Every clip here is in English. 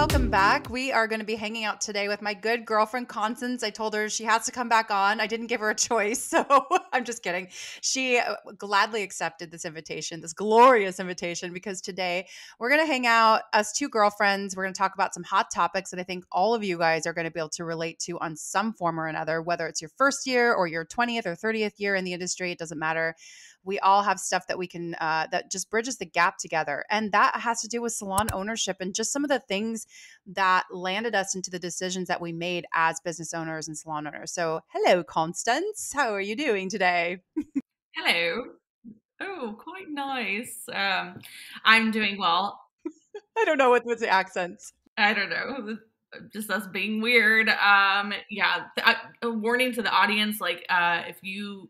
welcome back. We are going to be hanging out today with my good girlfriend Constance. I told her she has to come back on. I didn't give her a choice, so I'm just kidding. She uh, gladly accepted this invitation, this glorious invitation, because today we're going to hang out as two girlfriends. We're going to talk about some hot topics that I think all of you guys are going to be able to relate to on some form or another, whether it's your first year or your 20th or 30th year in the industry, it doesn't matter we all have stuff that we can uh, that just bridges the gap together and that has to do with salon ownership and just some of the things that landed us into the decisions that we made as business owners and salon owners. So hello constance how are you doing today? Hello. Oh quite nice. Um, i'm doing well. I don't know what the accents i don't know. Just us being weird. Um yeah a warning to the audience like uh if you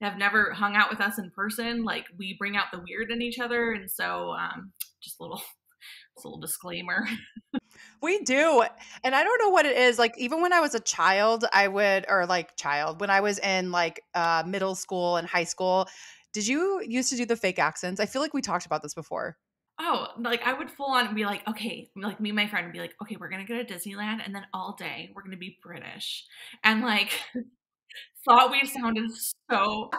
have never hung out with us in person, like we bring out the weird in each other. And so um, just a little, just a little disclaimer. we do. And I don't know what it is. Like, even when I was a child, I would, or like child, when I was in like uh, middle school and high school, did you used to do the fake accents? I feel like we talked about this before. Oh, like I would full on be like, okay, like me and my friend would be like, okay, we're gonna go to Disneyland and then all day we're gonna be British. And like thought we sounded so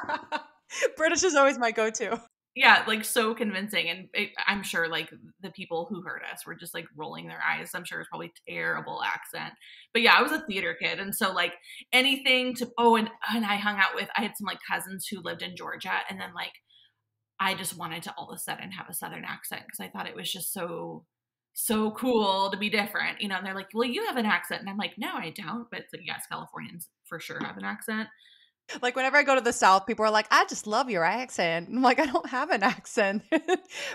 British is always my go-to. Yeah, like so convincing, and it, I'm sure like the people who heard us were just like rolling their eyes. I'm sure it's probably terrible accent, but yeah, I was a theater kid, and so like anything to oh, and and I hung out with I had some like cousins who lived in Georgia, and then like I just wanted to all of a sudden have a southern accent because I thought it was just so so cool to be different, you know. And they're like, "Well, you have an accent," and I'm like, "No, I don't." But it's like, yes, Californians for sure have an accent. Like whenever I go to the South, people are like, "I just love your accent." I'm like, "I don't have an accent,"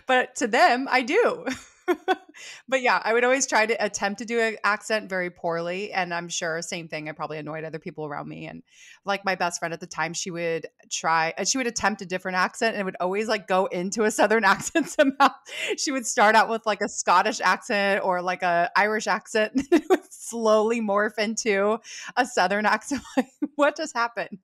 but to them, I do. but yeah, I would always try to attempt to do an accent very poorly. And I'm sure same thing. I probably annoyed other people around me. And like my best friend at the time, she would try uh, she would attempt a different accent and it would always like go into a southern accent somehow. She would start out with like a Scottish accent or like a Irish accent and it would slowly morph into a southern accent. what just happened?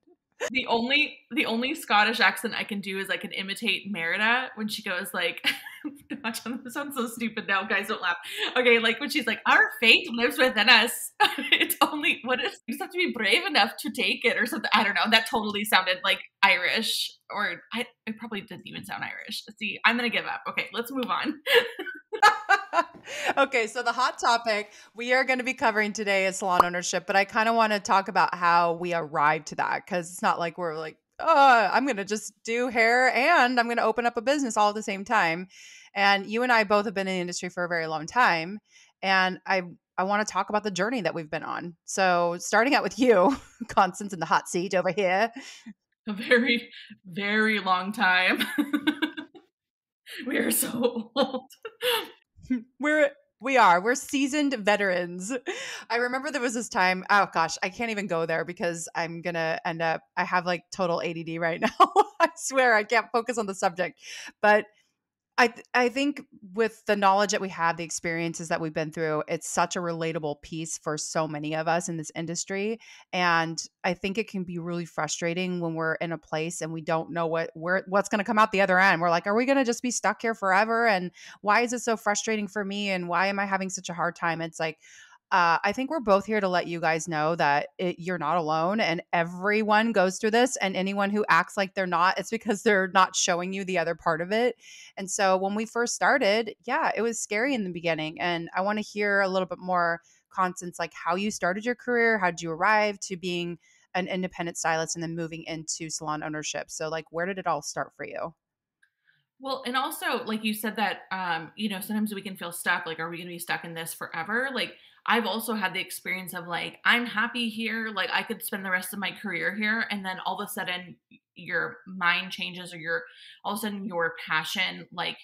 The only the only Scottish accent I can do is I can imitate Merida when she goes like this sounds so stupid now, guys don't laugh. Okay, like when she's like, Our fate lives within us. it's only what is you just have to be brave enough to take it or something. I don't know. That totally sounded like Irish or I it probably didn't even sound Irish. See, I'm gonna give up. Okay, let's move on. okay, so the hot topic we are going to be covering today is salon ownership, but I kind of want to talk about how we arrived to that because it's not like we're like, oh, I'm going to just do hair and I'm going to open up a business all at the same time. And you and I both have been in the industry for a very long time, and I I want to talk about the journey that we've been on. So, starting out with you, Constance in the hot seat over here. A very, very long time. we are so old. We're we are. We're seasoned veterans. I remember there was this time, oh gosh, I can't even go there because I'm to end up I have like total ADD right now. I swear I can't focus on the subject. But I th- I think with the knowledge that we have, the experiences that we've been through, it's such a relatable piece for so many of us in this industry. And I think it can be really frustrating when we're in a place and we don't know what where what's going to come out the other end. We're like, are we going to just be stuck here forever? And why is it so frustrating for me? And why am I having such a hard time? It's like uh, I think we're both here to let you guys know that it, you're not alone and everyone goes through this. And anyone who acts like they're not, it's because they're not showing you the other part of it. And so when we first started, yeah, it was scary in the beginning. And I want to hear a little bit more, Constance, like how you started your career. How did you arrive to being an independent stylist and then moving into salon ownership? So, like, where did it all start for you? Well, and also, like you said, that, um, you know, sometimes we can feel stuck. Like, are we going to be stuck in this forever? Like, I've also had the experience of like, I'm happy here. Like, I could spend the rest of my career here. And then all of a sudden, your mind changes or your, all of a sudden, your passion, like,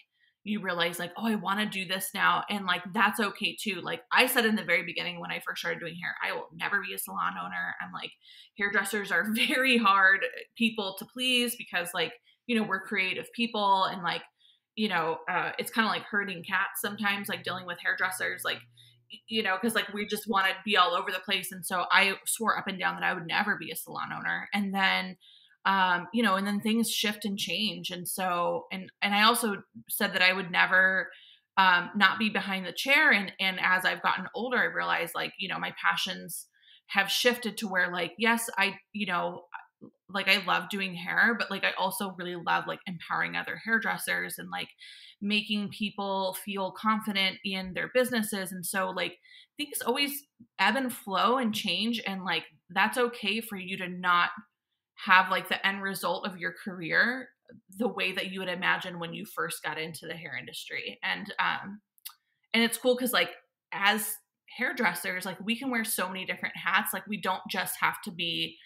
you realize like oh i want to do this now and like that's okay too like i said in the very beginning when i first started doing hair i will never be a salon owner i'm like hairdressers are very hard people to please because like you know we're creative people and like you know uh, it's kind of like herding cats sometimes like dealing with hairdressers like you know, because like we just want to be all over the place. And so I swore up and down that I would never be a salon owner. And then, um, you know, and then things shift and change. And so, and, and I also said that I would never um, not be behind the chair. And and as I've gotten older, I realized like you know my passions have shifted to where like yes, I you know like I love doing hair, but like I also really love like empowering other hairdressers and like making people feel confident in their businesses. And so like things always ebb and flow and change and like that's okay for you to not have like the end result of your career the way that you would imagine when you first got into the hair industry. And um and it's cool cuz like as hairdressers like we can wear so many different hats like we don't just have to be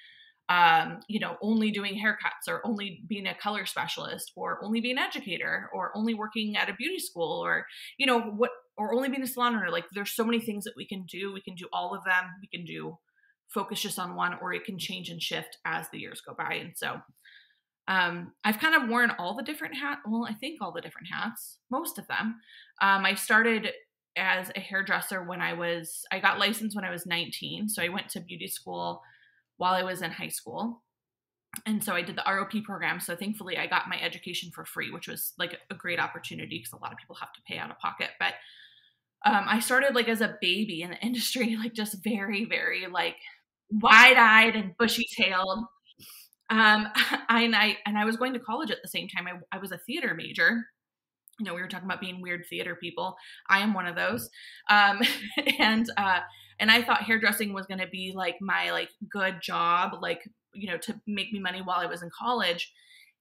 um, you know, only doing haircuts or only being a color specialist or only being an educator or only working at a beauty school or, you know, what, or only being a salon owner. Like there's so many things that we can do. We can do all of them. We can do focus just on one or it can change and shift as the years go by. And so, um, I've kind of worn all the different hats. Well, I think all the different hats, most of them. Um, I started as a hairdresser when I was, I got licensed when I was 19. So I went to beauty school while I was in high school. And so I did the ROP program. So thankfully, I got my education for free, which was like a great opportunity because a lot of people have to pay out of pocket. But um, I started like as a baby in the industry, like just very, very like wide eyed and bushy tailed. Um, and I and I was going to college at the same time. I, I was a theater major. You know, we were talking about being weird theater people. I am one of those. Um, and uh, and I thought hairdressing was going to be like my like good job, like you know, to make me money while I was in college.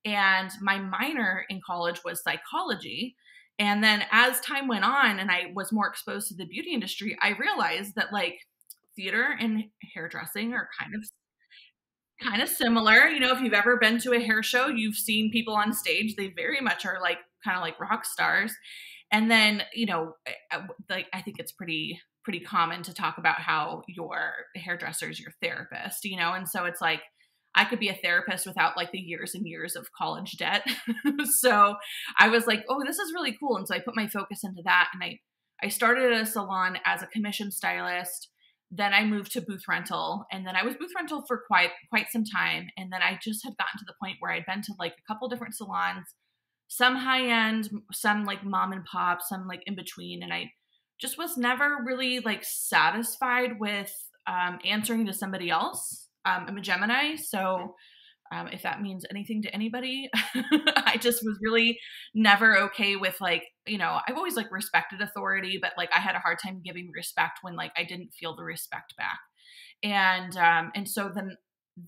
And my minor in college was psychology. And then as time went on and I was more exposed to the beauty industry, I realized that like theater and hairdressing are kind of kind of similar. You know, if you've ever been to a hair show, you've seen people on stage, they very much are like kind of like rock stars. And then, you know, eh, eh, like I think it's pretty pretty common to talk about how your hairdresser is your therapist, you know? And so it's like, I could be a therapist without like the years and years of college debt. so I was like, oh, this is really cool. And so I put my focus into that. And I, I started a salon as a commission stylist. Then I moved to booth rental. And then I was booth rental for quite quite some time. And then I just had gotten to the point where I'd been to like a couple different salons, some high end, some like mom and pop, some like in between. And I just was never really like satisfied with um, answering to somebody else. Um, I'm a Gemini, so um, if that means anything to anybody, I just was really never okay with like you know I've always like respected authority, but like I had a hard time giving respect when like I didn't feel the respect back, and um, and so then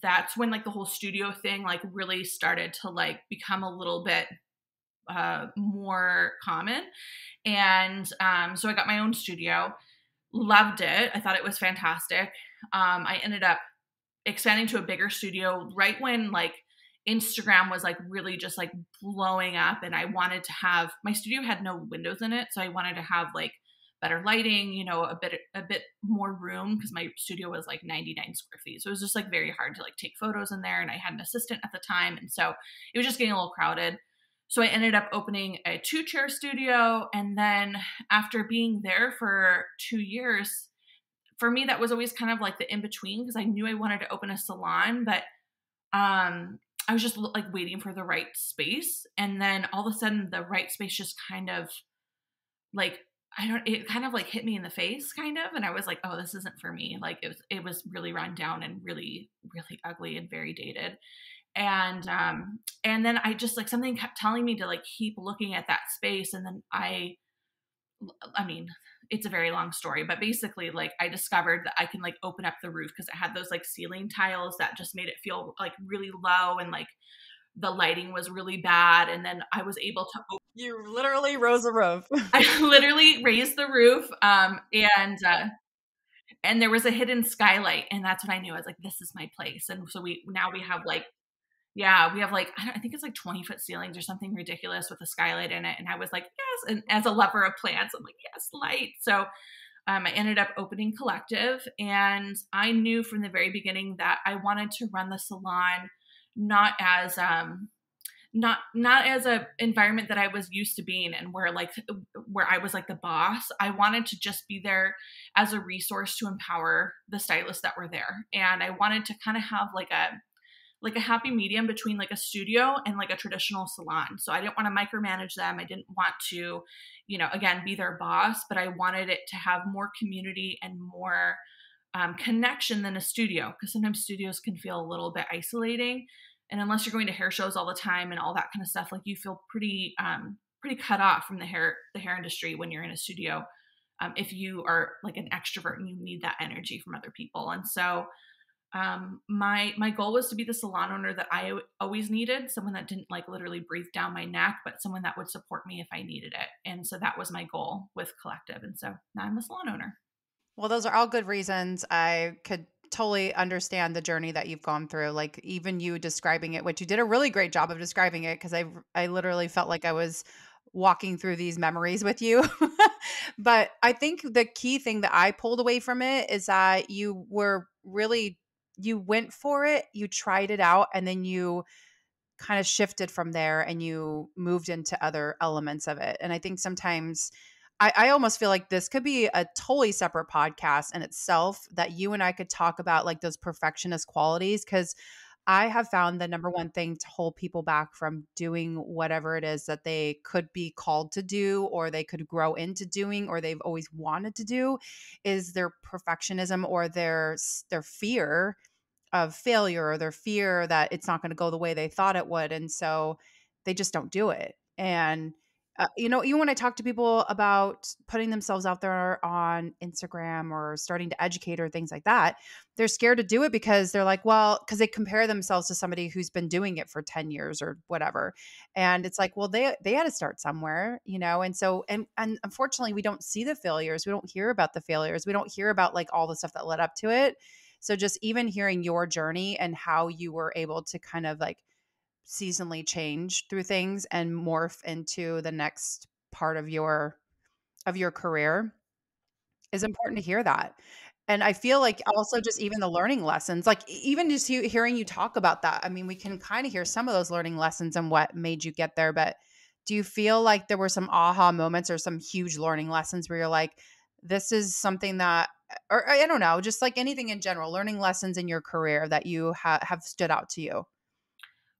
that's when like the whole studio thing like really started to like become a little bit uh, more common. And um, so I got my own studio, loved it. I thought it was fantastic. Um, I ended up expanding to a bigger studio right when like Instagram was like really just like blowing up and I wanted to have my studio had no windows in it so I wanted to have like better lighting you know a bit a bit more room because my studio was like 99 square feet so it was just like very hard to like take photos in there and I had an assistant at the time and so it was just getting a little crowded so I ended up opening a two chair studio. And then after being there for two years, for me, that was always kind of like the in between because I knew I wanted to open a salon, but um, I was just like waiting for the right space. And then all of a sudden, the right space just kind of like, I don't, it kind of like hit me in the face, kind of. And I was like, oh, this isn't for me. Like it was, it was really run down and really, really ugly and very dated and um and then i just like something kept telling me to like keep looking at that space and then i i mean it's a very long story but basically like i discovered that i can like open up the roof because it had those like ceiling tiles that just made it feel like really low and like the lighting was really bad and then i was able to open- you literally rose a roof. I literally raised the roof um and uh and there was a hidden skylight and that's when i knew i was like this is my place and so we now we have like yeah, we have like I, I, think it's like 20 foot ceilings or something ridiculous with a skylight in it. And I was like, yes. And as a lover of plants, I'm like, yes, light. So um, I ended up opening Collective, and I knew from the very beginning that I wanted to run the salon not as um, not not as a environment that I was used to being and where like where I was like the boss. I wanted to just be there as a resource to empower the stylists that were there, and I wanted to kind of have like a like a happy medium between like a studio and like a traditional salon. So I didn't want to micromanage them. I didn't want to, you know, again, be their boss, but I wanted it to have more community and more um, connection than a studio because sometimes studios can feel a little bit isolating. And unless you're going to hair shows all the time and all that kind of stuff, like you feel pretty, um, pretty cut off from the hair, the hair industry when you're in a studio. Um, if you are like an extrovert and you need that energy from other people. And so, um, my my goal was to be the salon owner that I always needed, someone that didn't like literally breathe down my neck, but someone that would support me if I needed it. And so that was my goal with Collective. And so now I'm a salon owner. Well, those are all good reasons. I could totally understand the journey that you've gone through. Like even you describing it, which you did a really great job of describing it, because I I literally felt like I was walking through these memories with you. but I think the key thing that I pulled away from it is that you were really you went for it, you tried it out, and then you kind of shifted from there and you moved into other elements of it. And I think sometimes I, I, almost feel like this could be a totally separate podcast in itself that you and I could talk about like those perfectionist qualities because I have found the number one thing to hold people back from doing whatever it is that they could be called to do or they could grow into doing or they've always wanted to do is their perfectionism or their their fear of failure or their fear that it's not going to go the way they thought it would and so they just don't do it. And uh, you know, even when I talk to people about putting themselves out there on Instagram or starting to educate or things like that, they're scared to do it because they're like, well, because they compare themselves to somebody who's been doing it for 10 years or whatever. And it's like, well, they they had to start somewhere, you know. And so and and unfortunately, we don't see the failures. We don't hear about the failures. We don't hear about like all the stuff that led up to it. So just even hearing your journey and how you were able to kind of like seasonally change through things and morph into the next part of your of your career is important to hear that. And i feel like also just even the learning lessons like even just hearing you talk about that i mean we can kind of hear some of those learning lessons and what made you get there but do you feel like there were some aha moments or some huge learning lessons where you're like this is something that or i don't know just like anything in general learning lessons in your career that you ha- have stood out to you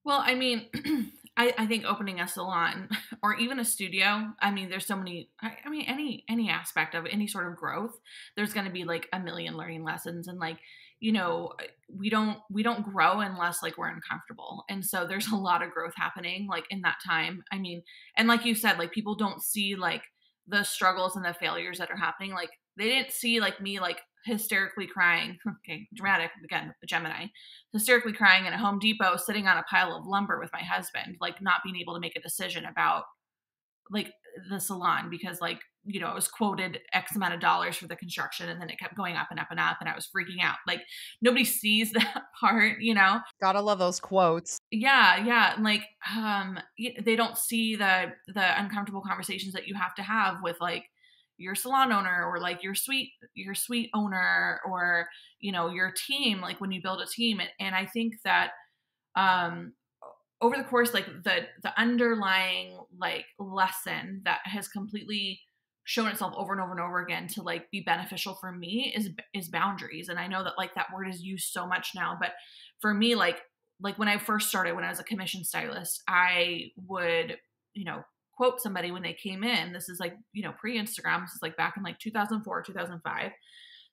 well, I mean, I, I think opening a salon or even a studio, I mean, there's so many, I, I mean, any, any aspect of any sort of growth, there's going to be like a million learning lessons and like, you know, we don't, we don't grow unless like we're uncomfortable. And so there's a lot of growth happening like in that time. I mean, and like you said, like people don't see like the struggles and the failures that are happening. Like they didn't see like me like hysterically crying. Okay, dramatic again, Gemini. Hysterically crying in a Home Depot, sitting on a pile of lumber with my husband, like not being able to make a decision about like the salon because like you know, I was quoted X amount of dollars for the construction and then it kept going up and up and up and I was freaking out. Like nobody sees that part, you know? Gotta love those quotes. Yeah, yeah. And like, um, they don't see the, the uncomfortable conversations that you have to have with like your salon owner or like your suite your suite owner or you know your team like when you build a team and, and i think that um over the course like the the underlying like lesson that has completely shown itself over and over and over again to like be beneficial for me is is boundaries and i know that like that word is used so much now but for me like like when i first started when i was a commission stylist i would you know quote somebody when they came in. This is like, you know, pre Instagram. This is like back in like 2004, 2005.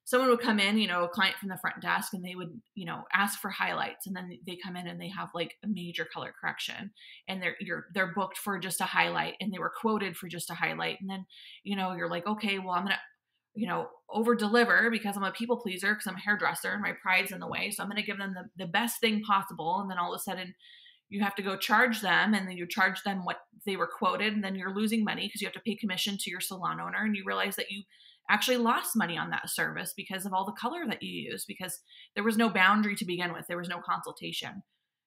Someone would come in, you know, a client from the front desk, and they would, you know, ask for highlights, and then they come in and they have like a major color correction, and they're you're they're booked for just a highlight, and they were quoted for just a highlight, and then, you know, you're like, okay, well, I'm gonna you know, over deliver because I'm a people pleaser because I'm a hairdresser and my pride's in the way. So I'm going to give them the, the best thing possible. And then all of a sudden, you have to go charge them and then you charge them what they were quoted and then you're losing money because you have to pay commission to your salon owner and you realize that you actually lost money on that service because of all the color that you use because there was no boundary to begin with there was no consultation.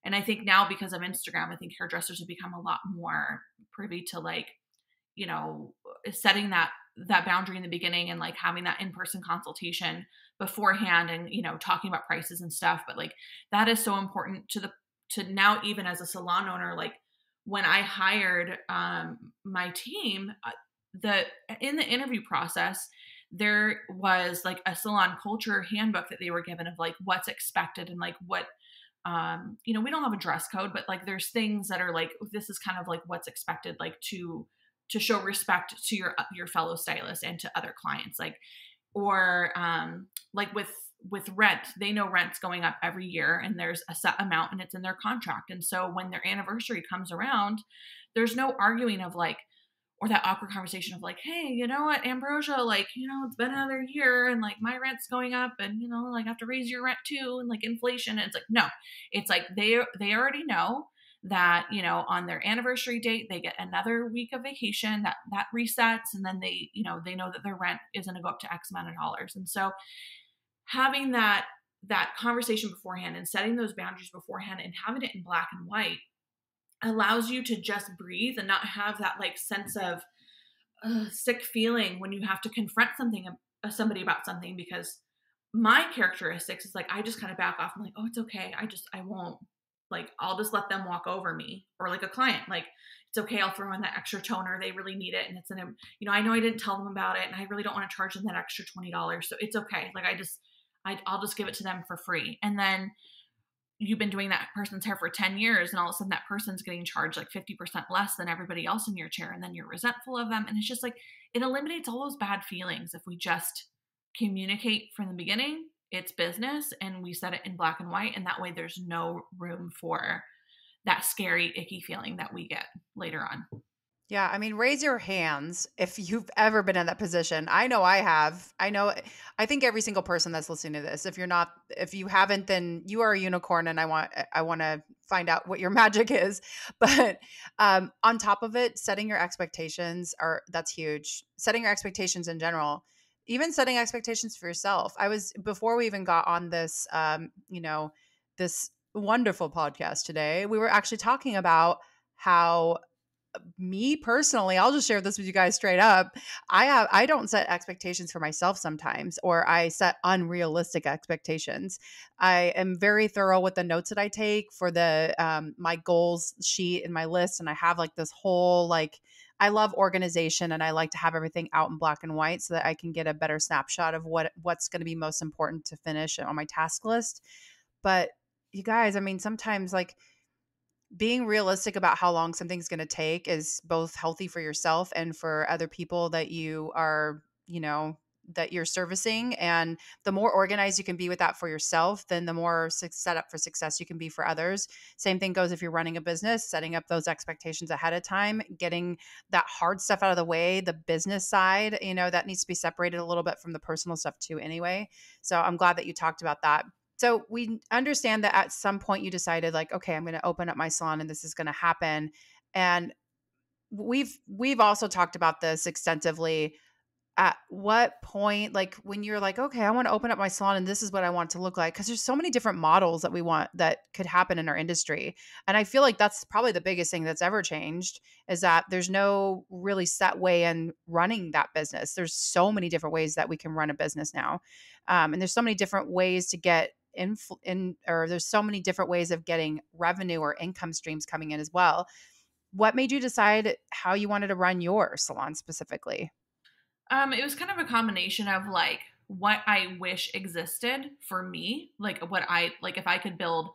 And i think now because of instagram i think hairdressers have become a lot more privy to like you know setting that that boundary in the beginning and like having that in-person consultation beforehand and you know talking about prices and stuff but like that is so important to the to now even as a salon owner like when i hired um, my team uh, the in the interview process there was like a salon culture handbook that they were given of like what's expected and like what um, you know, we don't have a dress code, but like there's things that are like this is kind of like what's expected, like to to show respect to your your fellow stylists and to other clients, like or um, like with with rent, they know rent's going up every year and there's a set amount and it's in their contract. And so when their anniversary comes around, there's no arguing of like, or that awkward conversation of like, hey, you know what, Ambrosia, like, you know, it's been another year and like my rent's going up and you know, like I have to raise your rent too and like inflation. And it's like, no, it's like they they already know that, you know, on their anniversary date, they get another week of vacation that that resets and then they, you know, they know that their rent is going to go up to X amount of dollars. And so having that that conversation beforehand and setting those boundaries beforehand and having it in black and white allows you to just breathe and not have that like sense of sick feeling when you have to confront something uh, somebody about something because my characteristics is like I just kind of back off. I'm like, oh, it's okay. I just I won't like I'll just let them walk over me or like a client like it's okay. I'll throw in that extra toner. They really need it, and it's an you know I know I didn't tell them about it, and I really don't want to charge them that extra twenty dollars. So it's okay. Like I just I, I'll just give it to them for free, and then you've been doing that person's hair for 10 years and all of a sudden that person's getting charged like 50% less than everybody else in your chair and then you're resentful of them. And it's just like it eliminates all those bad feelings if we just communicate from the beginning it's business and we set it in black and white and that way there's no room for that scary icky feeling that we get later on yeah, I mean, raise your hands if you've ever been in that position. I know I have. I know I think every single person that's listening to this, if you're not if you haven't then you are a unicorn and I want I want to find out what your magic is. But um on top of it, setting your expectations are that's huge. Setting your expectations in general, even setting expectations for yourself. I was before we even got on this um, you know, this wonderful podcast today, we were actually talking about how me personally i'll just share this with you guys straight up i have i don't set expectations for myself sometimes or i set unrealistic expectations. I am very thorough with the notes that i take for the um, my goals sheet and my list and i have like this whole like i love organization and i like to have everything out in black and white so that i can get a better snapshot of what what's going to be most important to finish on my task list. But you guys i mean sometimes like being realistic about how long something's going to take is both healthy for yourself and for other people that you are, you know, that you're servicing. And the more organized you can be with that for yourself, then the more set up for success you can be for others. Same thing goes if you're running a business, setting up those expectations ahead of time, getting that hard stuff out of the way, the business side, you know, that needs to be separated a little bit from the personal stuff too, anyway. So I'm glad that you talked about that. So we understand that at some point you decided like, okay, I'm going to open up my salon and this is going to happen. And we've we've also talked about this extensively at what point like when you're like okay i want to open up my salon and this is what i want to look like because there's so many different models that we want that could happen in our industry and i feel like that's probably the biggest thing that's ever changed is that there's no really set way in running that business there's so many different ways that we can run a business now um, and there's so many different ways to get in, in or there's so many different ways of getting revenue or income streams coming in as well. What made you decide how you wanted to run your salon specifically? Um it was kind of a combination of like what i wish existed for me like what i like if i could build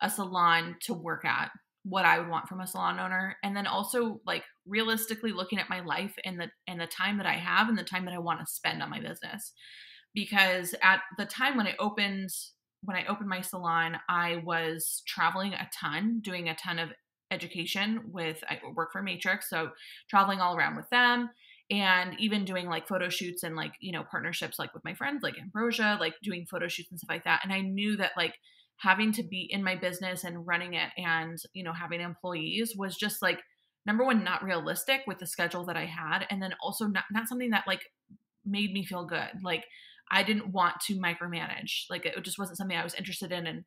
a salon to work at what i would want from a salon owner and then also like realistically looking at my life and the and the time that i have and the time that i want to spend on my business. Because at the time when I opened when I opened my salon, I was traveling a ton, doing a ton of education with I work for Matrix, so traveling all around with them and even doing like photo shoots and like, you know, partnerships like with my friends like Ambrosia, like doing photo shoots and stuff like that. And I knew that like having to be in my business and running it and, you know, having employees was just like number one not realistic with the schedule that I had and then also not not something that like made me feel good. Like I didn't want to micromanage. Like it just wasn't something I was interested in. And,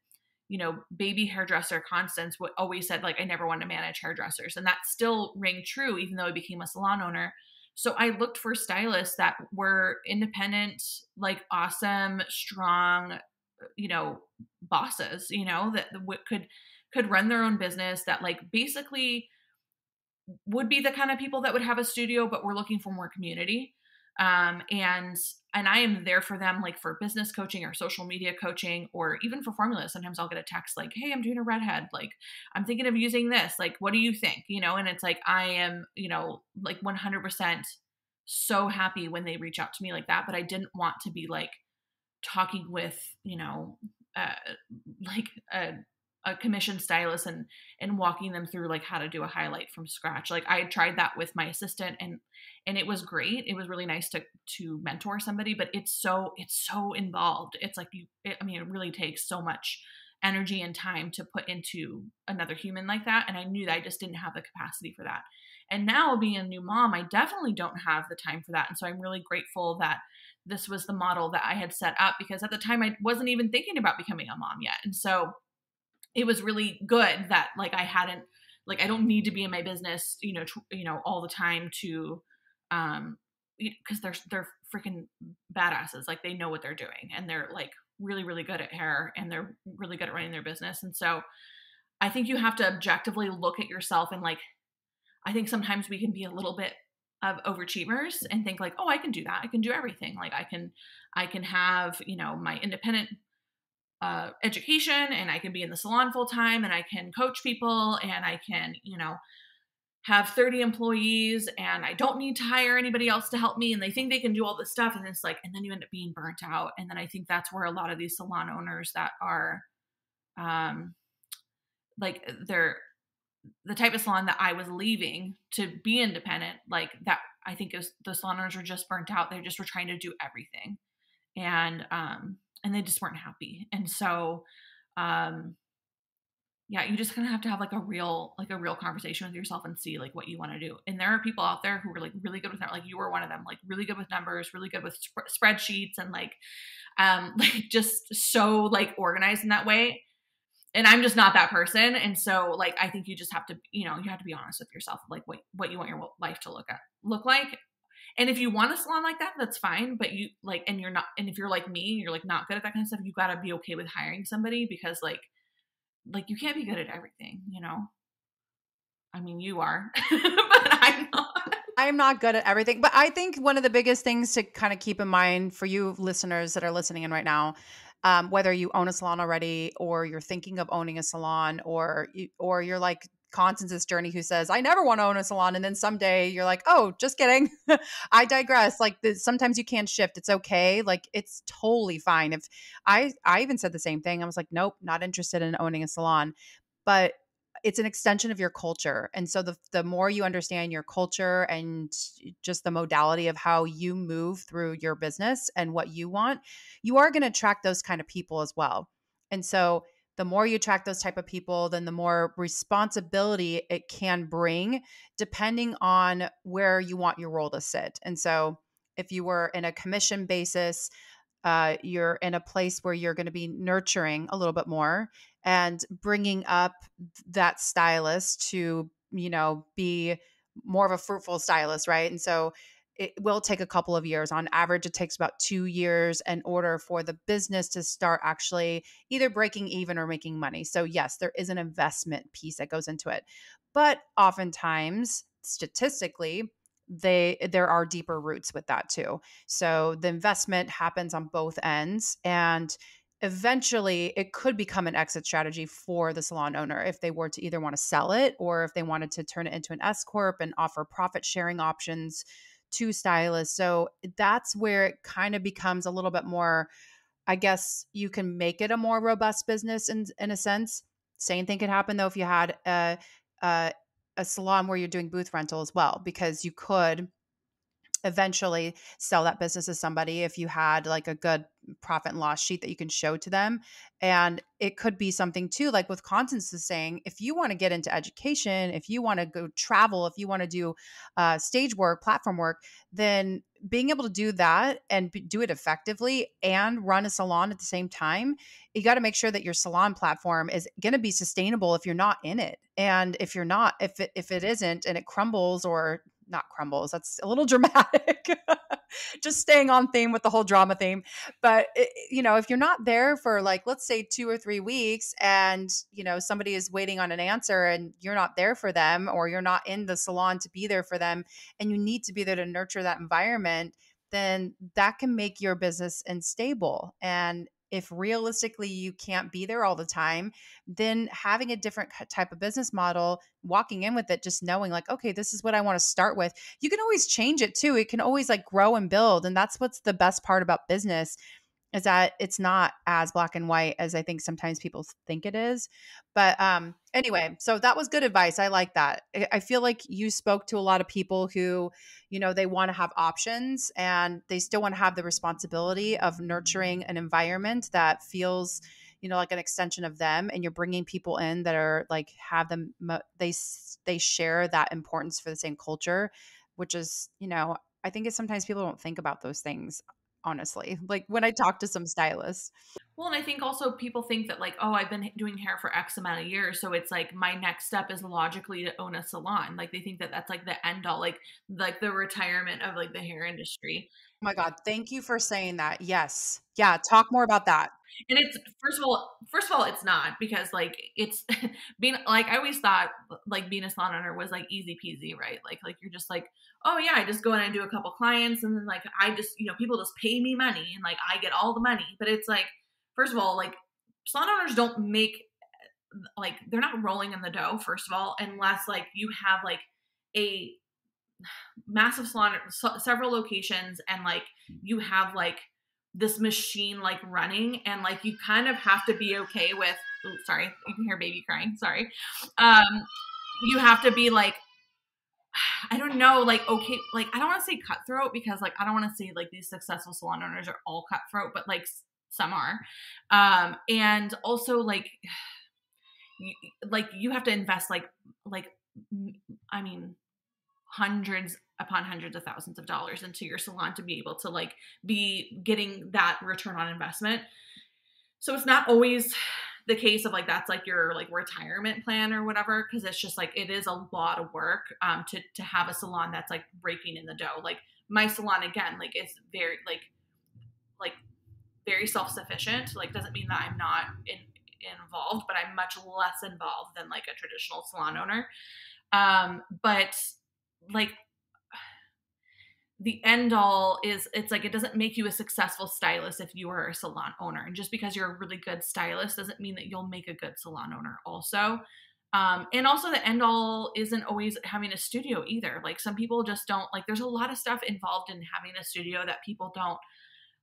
you know, baby hairdresser Constance would always said, like, I never want to manage hairdressers. And that still rang true, even though I became a salon owner. So I looked for stylists that were independent, like awesome, strong, you know, bosses, you know, that could could run their own business that like basically would be the kind of people that would have a studio but we're looking for more community Um, and and I am there for them, like for business coaching or social media coaching, or even for formulas. Sometimes I'll get a text like, "Hey, I'm doing a redhead. Like, I'm thinking of using this. Like, what do you think?" You know, and it's like I am, you know, like 100% so happy when they reach out to me like that. But I didn't want to be like talking with, you know, uh, like a a commission stylist and and walking them through like how to do a highlight from scratch. Like i tried that with my assistant and and it was great. It was really nice to to mentor somebody but it's so it's so involved. It's like you it, i mean it really takes so much energy and time to put into another human like that and i knew that i just didn't have the capacity for that. And now being a new mom i definitely don't have the time for that and so i'm really grateful that this was the model that i had set up because at the time i wasn't even thinking about becoming a mom yet and so it was really good that like I hadn't like I don't need to be in my business, you know, you know, all the time to um because they're they're freaking badasses. Like they know what they're doing and they're like really really good at hair and they're really good at running their business. And so I think you have to objectively look at yourself and like I think sometimes we can be a little bit of overachievers and think like, "Oh, I can do that. I can do everything. Like I can I can have, you know, my independent uh, education and I can be in the salon full time and I can coach people and I can, you know, have 30 employees and I don't need to hire anybody else to help me and they think they can do all this stuff and it's like and then you end up being burnt out and then I think that's where a lot of these salon owners that are um like they're the type of salon that I was leaving to be independent like that I think is the salon owners were just burnt out they just were trying to do everything. And um and they just weren't happy. And so, um, yeah, you just kind of have to have like a real, like a real conversation with yourself and see like what you want to do. And there are people out there who are like really good with that. Like you were one of them, like really good with numbers, really good with sp- spreadsheets and like, um, like just so like organized in that way. And I'm just not that person. And so like, I think you just have to, you know, you have to be honest with yourself, like what, what you want your life to look at, look like and if you want a salon like that, that's fine. But you like, and you're not, and if you're like me, you're like not good at that kind of stuff, you gotta be okay with hiring somebody because like, like you can't be good at everything, you know? I mean, you are, but I'm not. I'm not good at everything, but I think one of the biggest things to kind of keep in mind for you listeners that are listening in right now, um, whether you own a salon already or you're thinking of owning a salon or or you're like Constance's journey who says, I never want to own a salon. And then someday you're like, oh, just kidding. I digress. Like the, sometimes you can't shift. It's okay. Like it's totally fine. If I, I even said the same thing. I was like, nope, not interested in owning a salon. But it's an extension of your culture. And so the the more you understand your culture and just the modality of how you move through your business and what you want, you are going to attract those kind of people as well. And so the more you attract those type of people then the more responsibility it can bring depending on where you want your role to sit. And so if you were in a commission basis uh, you're in a place where you're going to be nurturing a little bit more and bringing up that stylist to you know be more of a fruitful stylist right? And so it will take a couple of years. On average, it takes about two years in order for the business to start actually either breaking even or making money. So, yes, there is an investment piece that goes into it. But oftentimes, statistically, they there are deeper roots with that too. So the investment happens on both ends and eventually it could become an exit strategy for the salon owner if they were to either want to sell it or if they wanted to turn it into an S corp and offer profit sharing options to stylists. So that's where it kind of becomes a little bit more, I guess you can make it a more robust business in in a sense. Same thing could happen though if you had a a, a salon where you're doing booth rental as well, because you could eventually sell that business to somebody if you had like a good profit and loss sheet that you can show to them. And it could be something too, like with Constance is saying, if you want to get into education, if you want to go travel, if you want to do uh, stage work, platform work, then being able to do that and do it effectively and run a salon at the same time, you got to make sure that your salon platform is going to be sustainable if you're not in it. And if you're not, if it, if it isn't and it crumbles or not crumbles. That's a little dramatic. Just staying on theme with the whole drama theme. But, it, you know, if you're not there for like, let's say two or three weeks and, you know, somebody is waiting on an answer and you're not there for them or you're not in the salon to be there for them and you need to be there to nurture that environment, then that can make your business unstable. And if realistically you can't be there all the time, then having a different type of business model, walking in with it, just knowing like, okay, this is what I want to start with. You can always change it too. It can always like grow and build. And that's what's the best part about business is that it's not as black and white as I think sometimes people think it is. But um anyway, so that was good advice. I like that. I feel like you spoke to a lot of people who, you know, they want to have options and they still want to have the responsibility of nurturing an environment that feels you know like an extension of them and you're bringing people in that are like have them they they share that importance for the same culture which is you know i think it's sometimes people don't think about those things honestly. Like when I talk to some stylists. Well, and I think also people think that like, oh, I've been doing hair for X amount of years, so it's like my next step is logically to own a salon. Like they think that that's like the end all, like like the retirement of like the hair industry. Oh my god, thank you for saying that. Yes, yeah. Talk more about that. And it's first of all, first of all, it's not because like it's being like I always thought like being a salon owner was like easy peasy, right? Like like you're just like oh yeah, I just go in and do a couple clients and then like I just, you know, people just pay me money and like I get all the money. But it's like, first of all, like salon owners don't make like they're not rolling in the dough, first of all, unless like you have like a massive salon several locations and like you have like this machine like running and like you kind of have to be okay with oh, sorry you can hear baby crying sorry. Um you have to be like I don't know, like okay, like I don't want to say cutthroat because like I don't want to say like these successful salon owners are all cutthroat, but like some are. Um and also like like you have to invest like like I mean hundreds upon hundreds of thousands of dollars into your salon to be able to like be getting that return on investment. So it's not always the case of like that's like your like retirement plan or whatever because it's just like it is a lot of work um to to have a salon that's like breaking in the dough like my salon again like it's very like very self-sufficient like doesn't mean that i'm not in, involved but i'm much less involved than like a traditional salon owner. Um but like the end all is it's like it doesn't make you a successful stylist if you are a salon owner. And just because you're a really good stylist doesn't mean that you'll make a good salon owner also. Um, and also the end all isn't always having a studio either. Like some people just don't like there's a lot of stuff involved in having a studio that people don't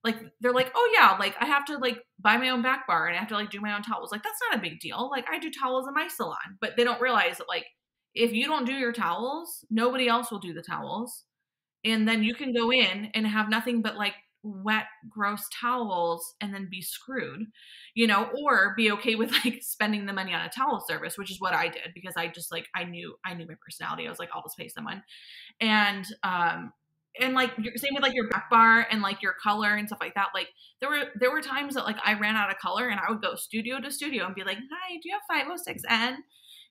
like they're like oh yeah like i have to like buy my own back bar and i have to like do my own towels. Like that's not a big deal. Like i do towels in my salon but they don't realize that like if you don't do your towels nobody else will do the towels. And then you can go in and have nothing but like wet gross towels and then be screwed you know or be okay with like spending the money on a towel service which is what i did because i just like i knew i knew my personality. I was like i'll just pay someone. And um and like same with like your back bar and like your color and stuff like that like there were there were times that like i ran out of color and i would go studio to studio and be like hi do you have 506n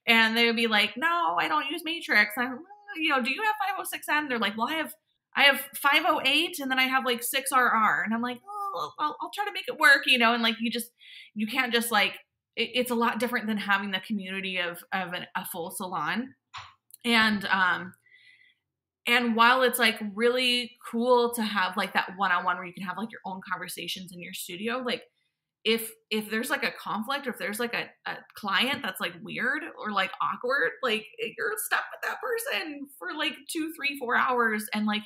and they would be like no i don't use matrix i'm you know, do you have 506N? They're like, well, I have I have 508 and then I have like 6RR. And I'm like, oh, I'll, I'll try to make it work, you know? And like, you just, you can't just like, it, it's a lot different than having the community of, of an, a full salon. And, um, and while it's like really cool to have like that one-on-one where you can have like your own conversations in your studio, like if if there's like a conflict or if there's like a, a client that's like weird or like awkward like you're stuck with that person for like two three four hours and like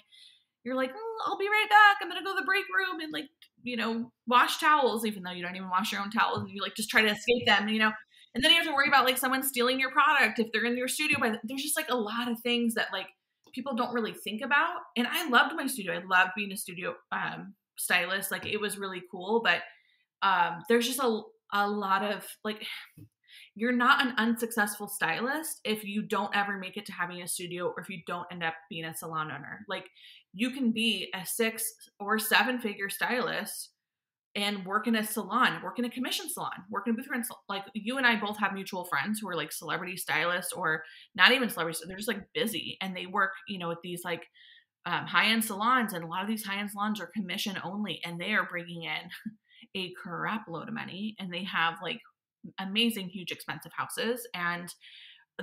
you're like oh, i'll be right back. I'm gonna go to the break room and like you know wash towels even though you don't even wash your own towels and you like just try to escape them you know? And then you have to worry about like someone stealing your product if they're in your studio but there's just like a lot of things that like people don't really think about and i loved my studio i loved being a studio um, stylist like it was really cool but um, there's just a, a lot of like you're not an unsuccessful stylist if you don't ever make it to having a studio or if you don't end up being a salon owner. Like you can be a six or seven figure stylist and work in a salon, work in a commission salon, work in a booth rent. Like you and I both have mutual friends who are like celebrity stylists or not even celebrities. They're just like busy and they work, you know, with these like um, high end salons. And a lot of these high end salons are commission only and they are bringing in a crap load of money and they have like amazing, huge, expensive houses. And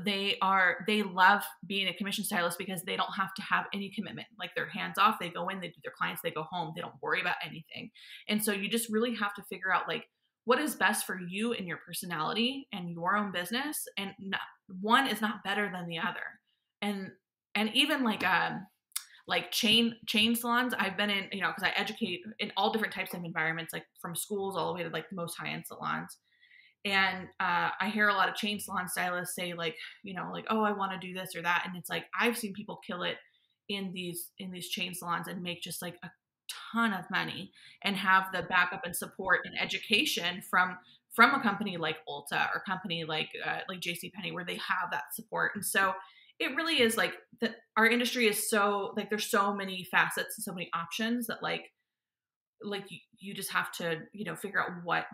they are they love being a commission stylist because they don't have to have any commitment. Like they're hands off they go in they do their clients they go home they don't worry about anything. And so you just really have to figure out like what is best for you and your personality and your own business and not, one is not better than the other. And and even like um like chain chain salons i've been in you know because i educate in all different types of environments like from schools all the way to like the most high end salons and uh, i hear a lot of chain salon stylists say like you know like oh i want to do this or that and it's like i've seen people kill it in these in these chain salons and make just like a ton of money and have the backup and support and education from from a company like Ulta or company like uh, like JC Penney where they have that support and so it really is like that our industry is so like there's so many facets and so many options that like like you, you just have to you know figure out what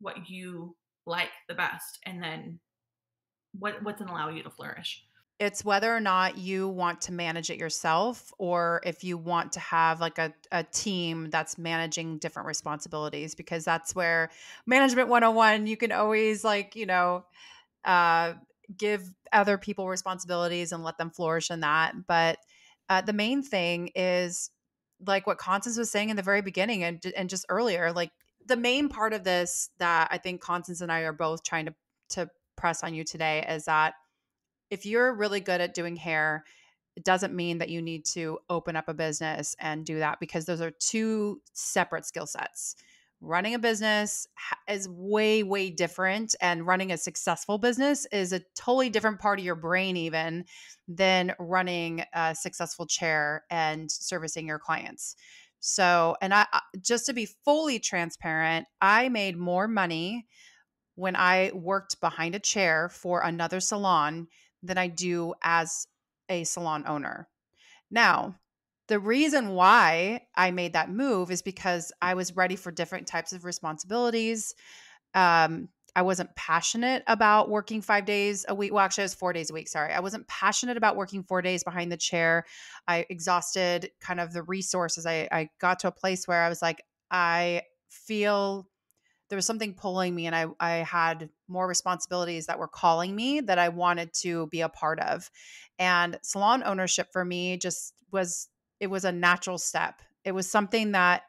what you like the best and then what what's gonna allow you to flourish? It's whether or not you want to manage it yourself or if you want to have like a, a team that's managing different responsibilities because that's where management 101 you can always like you know uh, give other people responsibilities and let them flourish in that. But uh, the main thing is like what constance was saying in the very beginning and, and just earlier like the main part of this that I think Constance and I are both trying to to press on you today is that if you're really good at doing hair, it doesn't mean that you need to open up a business and do that because those are two separate skill sets. Running a business is way, way different, and running a successful business is a totally different part of your brain, even than running a successful chair and servicing your clients. So, and I just to be fully transparent, I made more money when I worked behind a chair for another salon than I do as a salon owner. Now, the reason why I made that move is because I was ready for different types of responsibilities. Um, I wasn't passionate about working five days a week. Well, actually, it was four days a week. Sorry. I wasn't passionate about working four days behind the chair. I exhausted kind of the resources. I, I got to a place where I was like, I feel there was something pulling me and I, I had more responsibilities that were calling me that I wanted to be a part of. And salon ownership for me just was, it was a natural step. It was something that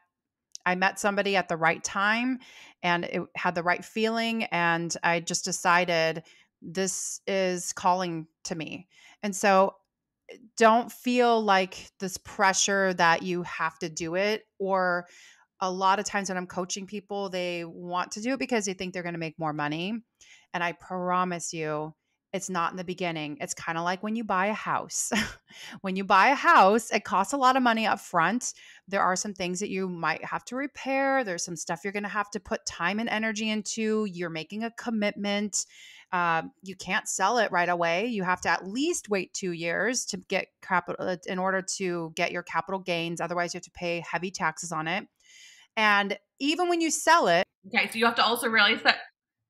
I met somebody at the right time and it had the right feeling. And I just decided this is calling to me. And so eh, don't feel like this pressure that you have to do it or a lot of times when I'm coaching people, they want to do it because they think they're going to make more money. And I promise you, it's not in the beginning. It's kind of like when you buy a house. when you buy a house, it costs a lot of money up front. There are some things that you might have to repair. There's some stuff you're going to have to put time and energy into. You're making a commitment. Uh, you can't sell it right away. You have to at least wait two years to get capital uh, in order to get your capital gains. Otherwise, you have to pay heavy taxes on it. And even when you sell it, okay, so you have to also realize that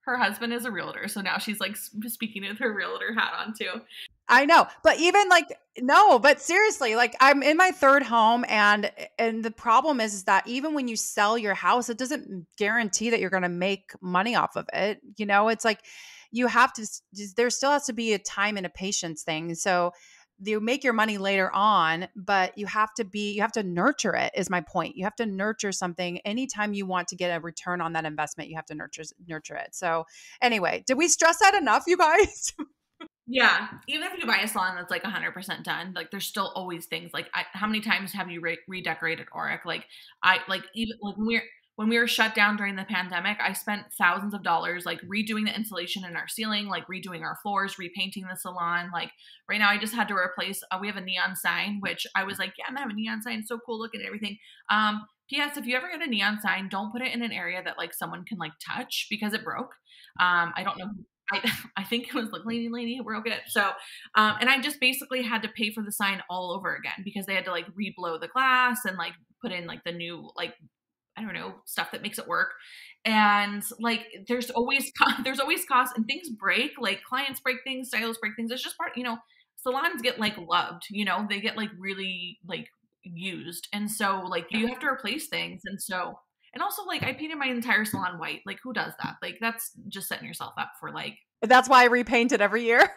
her husband is a realtor. So now she's like speaking with her realtor hat on too. I know. But even like no, but seriously, like I'm in my third home and and the problem is, is that even when you sell your house, it doesn't guarantee that you're going to make money off of it. You know, it's like you have to there still has to be a time and a patience thing. So you make your money later on but you have to be you have to nurture it is my point. You have to nurture something anytime you want to get a return on that investment you have to nurture nurture it. So anyway did we stress that enough you guys? Yeah even if you buy a salon that's like 100% done like there's still always things like I, how many times have you re- redecorated auric? Like i like even like we're when we were shut down during the pandemic, I spent thousands of dollars like redoing the insulation in our ceiling, like redoing our floors, repainting the salon. Like right now, I just had to replace. Uh, we have a neon sign, which I was like, yeah, I'm gonna have a neon sign, so cool looking and everything. Um, P.S. If you ever get a neon sign, don't put it in an area that like someone can like touch because it broke. Um, I don't know. I, I think it was like lady lady broke it so um and i just basically had to pay for the sign all over again because they had to like reblow the glass and like put in like the new like I don't know, stuff that makes it work. And like there's always there's always costs and things break, like clients break things, stylists break things. It's just part, you know, salons get like loved, you know, they get like really like used. And so like you have to replace things. And so and also like I painted my entire salon white. Like who does that? Like that's just setting yourself up for like That's why I repaint it every year.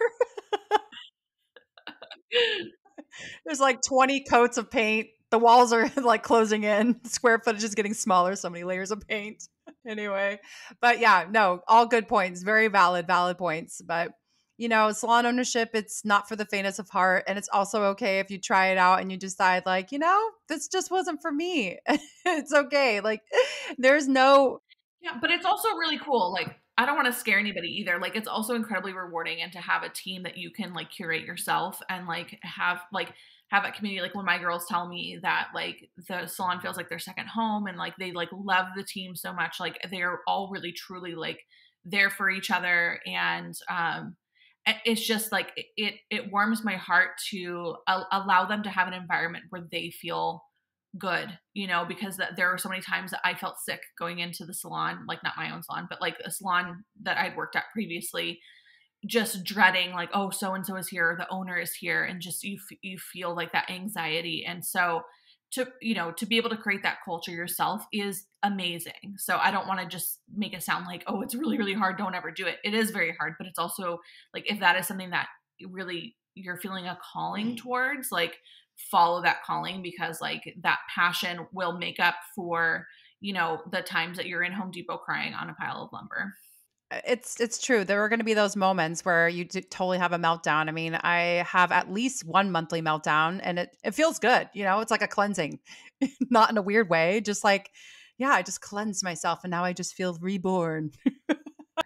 There's like 20 coats of paint. The walls are like closing in. Square footage is getting smaller. So many layers of paint. anyway, but yeah, no, all good points. Very valid, valid points. But you know, salon ownership, it's not for the faintest of heart. And it's also okay if you try it out and you decide, like, you know, this just wasn't for me. it's okay. Like, there's no. Yeah, but it's also really cool. Like, I don't want to scare anybody either. Like, it's also incredibly rewarding and to have a team that you can like curate yourself and like have like have that community like when my girls tell me that like the salon feels like their second home and like they like love the team so much like they're all really truly like there for each other and um it's just like it it warms my heart to allow them to have an environment where they feel good you know because there are so many times that i felt sick going into the salon like not my own salon but like a salon that i'd worked at previously just dreading like oh so and so is here the owner is here and just you you feel like that anxiety and so to you know to be able to create that culture yourself is amazing. So i don't want to just make it sound like oh it's really really hard don't ever do it. It is very hard but it's also like if that is something that really you're feeling a calling mm. towards like follow that calling because like that passion will make up for you know the times that you're in home depot crying on a pile of lumber it's it's true. There are going to be those moments where you totally have a meltdown. I mean, I have at least one monthly meltdown, and it it feels good. You know, it's like a cleansing, not in a weird way. Just like, yeah, I just cleansed myself, and now I just feel reborn.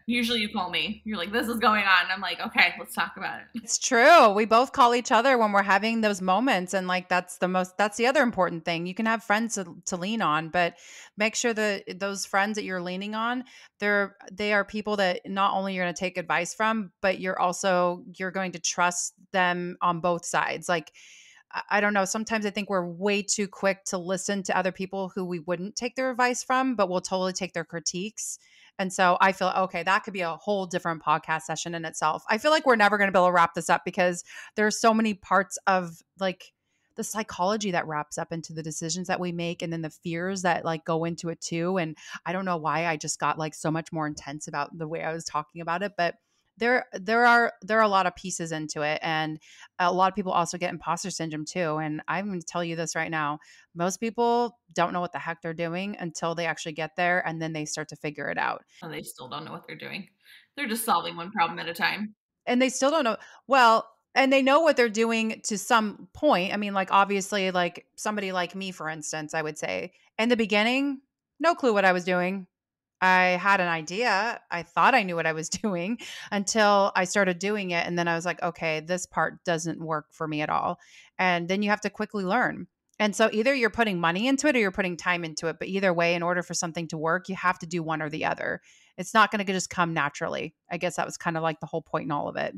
Usually you call me. You're like, this is going on. I'm like, okay, let's talk about it. It's true. We both call each other when we're having those moments. And like, that's the most, that's the other important thing. You can have friends to, to lean on, but make sure that those friends that you're leaning on, they're, they are people that not only you're going to take advice from, but you're also, you're going to trust them on both sides. Like, I don't know. Sometimes I think we're way too quick to listen to other people who we wouldn't take their advice from, but we'll totally take their critiques. And so I feel, okay, that could be a whole different podcast session in itself. I feel like we're never going to be able to wrap this up because there's so many parts of like the psychology that wraps up into the decisions that we make and then the fears that like go into it too. And I don't know why I just got like so much more intense about the way I was talking about it, but there there are there are a lot of pieces into it and a lot of people also get imposter syndrome too and i'm going to tell you this right now most people don't know what the heck they're doing until they actually get there and then they start to figure it out. And they still don't know what they're doing. They're just solving one problem at a time. And they still don't know well and they know what they're doing to some point i mean like obviously like somebody like me for instance i would say in the beginning no clue what i was doing I had an idea. I thought I knew what I was doing until I started doing it. And then I was like, okay, this part doesn't work for me at all. And then you have to quickly learn. And so either you're putting money into it or you're putting time into it. But either way, in order for something to work, you have to do one or the other. It's not going to just come naturally. I guess that was kind of like the whole point in all of it.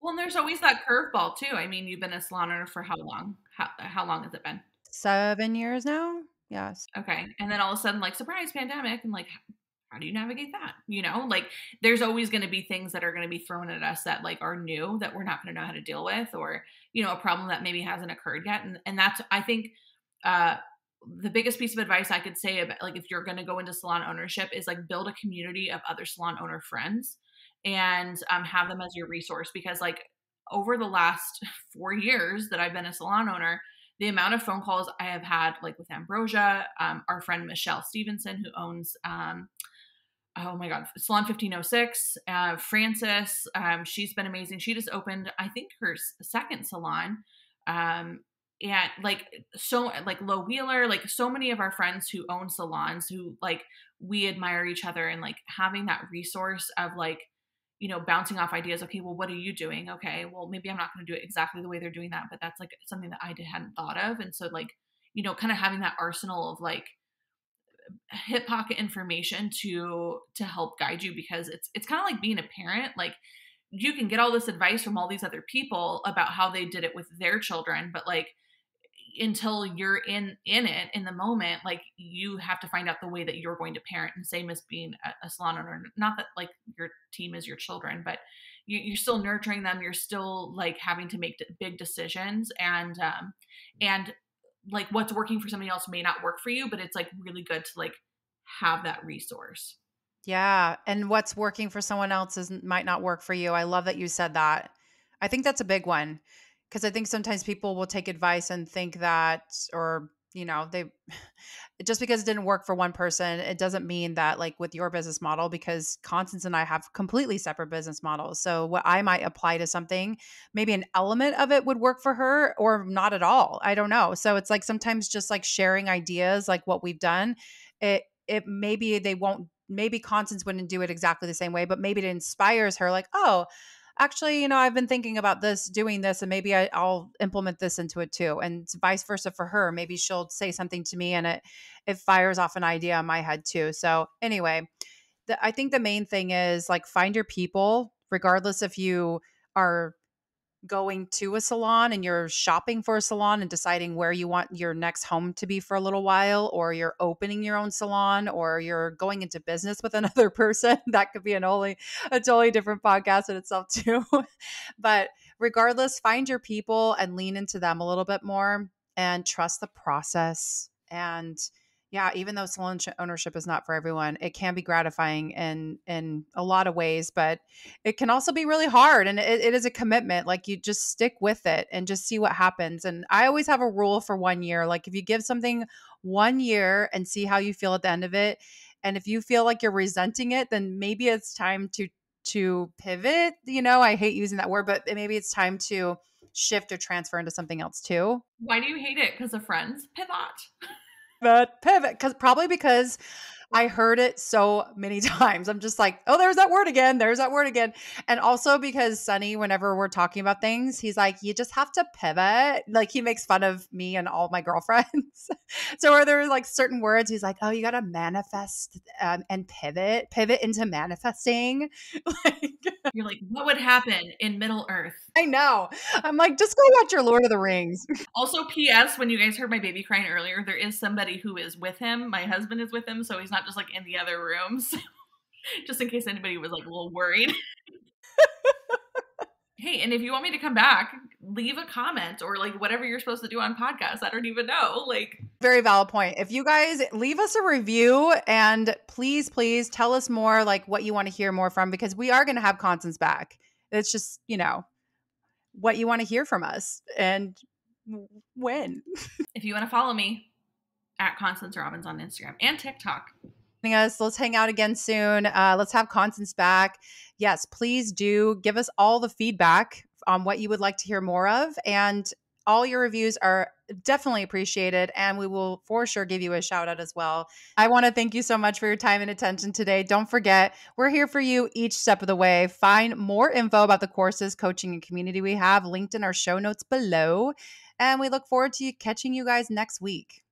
Well, and there's always that curveball too. I mean, you've been a salon owner for how long? How how long has it been? Seven years now. Yes. Okay. And then all of a sudden, like, surprise pandemic, and like, how do you navigate that? You know, like there's always going to be things that are going to be thrown at us that like are new that we're not going to know how to deal with, or you know, a problem that maybe hasn't occurred yet. And and that's I think uh the biggest piece of advice I could say about like if you're going to go into salon ownership is like build a community of other salon owner friends and um, have them as your resource because like over the last four years that I've been a salon owner, the amount of phone calls I have had, like with Ambrosia, um, our friend Michelle Stevenson, who owns um, oh my god salon 1506 uh, frances um, she's been amazing. She just opened i think her second salon um, and like so like low wheeler like so many of our friends who own salons who like we admire each other and like having that resource of like you know bouncing off ideas okay well what are you doing? Okay well maybe i'm not going to do it exactly the way they're doing that but that's like something that i hadn't thought of and so like you know kind of having that arsenal of like hip pocket information to to help guide you because it's it's kind of like being a parent like you can get all this advice from all these other people about how they did it with their children but like until you're in in it in the moment like you have to find out the way that you're going to parent and same as being a, a salon owner not that like your team is your children but you, you're still nurturing them you're still like having to make big decisions and um and like what's working for somebody else may not work for you, but it's like really good to like have that resource. Yeah, and what's working for someone else is might not work for you. I love that you said that. I think that's a big one. Because I think sometimes people will take advice and think that, or you know, they just because it didn't work for one person, it doesn't mean that like with your business model, because Constance and I have completely separate business models. So what I might apply to something, maybe an element of it would work for her or not at all. I don't know. So it's like sometimes just like sharing ideas, like what we've done, it it maybe they won't maybe Constance wouldn't do it exactly the same way, but maybe it inspires her like, oh, actually, you know, I've been thinking about this, doing this, and maybe I, will implement this into it too. And vice versa for her. Maybe she'll say something to me and it it fires off an idea in my head too. So anyway, the, I think the main thing is like find your people, regardless if you are going to a salon and you're shopping for a salon and deciding where you want your next home to be for a little while or you're opening your own salon or you're going into business with another person that could be an only a totally different podcast in itself too. But regardless find your people and lean into them a little bit more and trust the process and yeah, even though salon ownership is not for everyone, it can be gratifying in in a lot of ways, but it can also be really hard. And it, it is a commitment. Like you just stick with it and just see what happens. And I always have a rule for one year. Like if you give something one year and see how you feel at the end of it, and if you feel like you're resenting it, then maybe it's time to to pivot. You know, I hate using that word, but maybe it's time to shift or transfer into something else too. Why do you hate it? Because of friends? Pivot. But pivot because probably because I heard it so many times. I'm just like, oh, there's that word again. There's that word again. And also because Sunny, whenever we're talking about things, he's like, you just have to pivot. Like he makes fun of me and all my girlfriends. so are there like certain words? He's like, oh, you got to manifest um, and pivot, pivot into manifesting. like, You're like, what would happen in Middle Earth? I know. I'm like, just go watch your Lord of the Rings. also, P.S. When you guys heard my baby crying earlier, there is somebody who is with him. My husband is with him, so he's not just like in the other rooms. just in case anybody was like a little worried. Hey, and if you want me to come back, leave a comment or like whatever you're supposed to do on podcasts. I don't even know. Like, very valid point. If you guys leave us a review and please, please tell us more like what you want to hear more from because we are going to have Constance back. It's just, you know, what you want to hear from us and when. if you want to follow me at Constance Robbins on Instagram and TikTok. Us, let's hang out again soon. Uh, let's have Constance back. Yes, please do give us all the feedback on what you would like to hear more of. And all your reviews are definitely appreciated and we will for sure give you a shout out as well. I want to thank you so much for your time and attention today. Don't forget, we're here for you each step of the way. Find more info about the courses, coaching, and community we have linked in our show notes below. And we look forward to catching you guys next week.